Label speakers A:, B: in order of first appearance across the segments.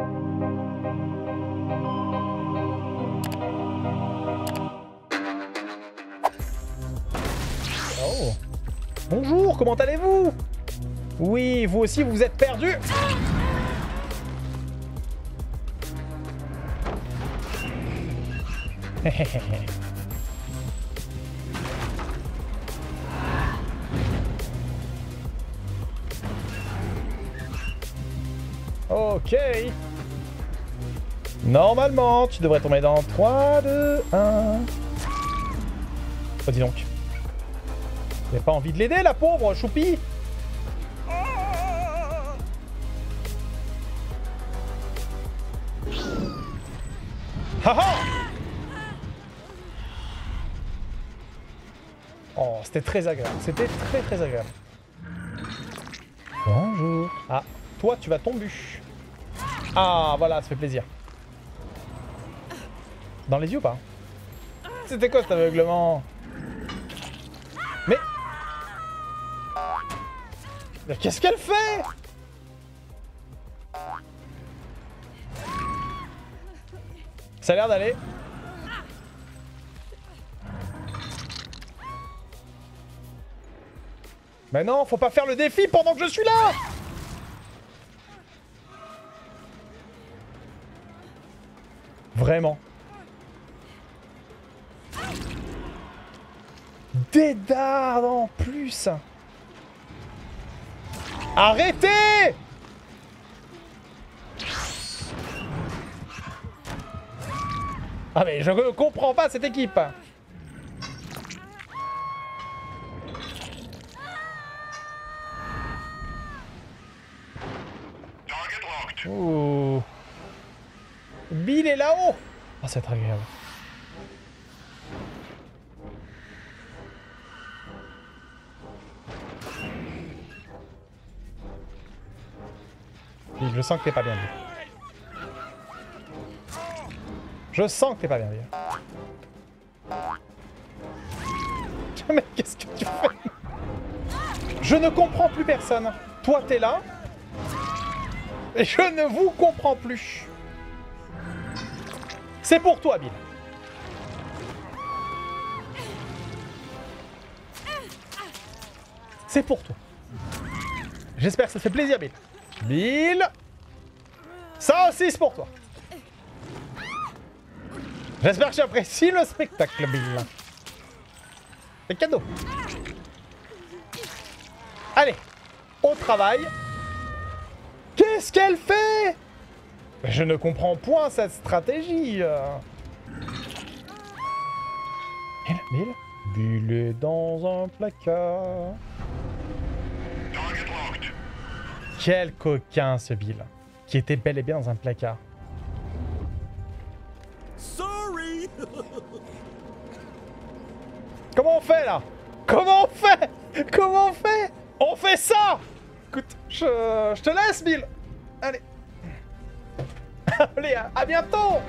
A: Oh. Bonjour, comment allez-vous? Oui, vous aussi, vous êtes perdu ok. Normalement, tu devrais tomber dans 3, 2, 1. Oh, dis donc. J'ai pas envie de l'aider, la pauvre, choupi Haha Oh, c'était très agréable. C'était très très agréable. Bonjour. Ah, toi, tu vas tomber. Ah, voilà, ça fait plaisir. Dans les yeux ou pas? C'était quoi cet aveuglement? Mais... Mais qu'est-ce qu'elle fait? Ça a l'air d'aller. Mais non, faut pas faire le défi pendant que je suis là Vraiment. Des dards en plus Arrêtez Ah mais je comprends pas cette équipe. Bill est là-haut Oh, c'est agréable. Bill, je sens que t'es pas bien vu. Je sens que t'es pas bien vu. Mais qu'est-ce que tu fais? Je ne comprends plus personne. Toi, t'es là. Et je ne vous comprends plus. C'est pour toi, Bill. C'est pour toi. J'espère que ça fait plaisir, Bill. Bill Ça aussi, c'est pour toi. J'espère que tu apprécies le spectacle, Bill. C'est cadeau. Allez, au travail. Qu'est-ce qu'elle fait? Je ne comprends point cette stratégie. Bill, Bill Bill est dans un placard. Quel coquin ce Bill, qui était bel et bien dans un placard.
B: Sorry.
A: Comment on fait là? Comment on fait? Comment on fait? On fait ça Écoute, je, je te laisse, Bill. Allez. Allez, à, bientôt.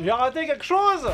A: J'ai raté quelque chose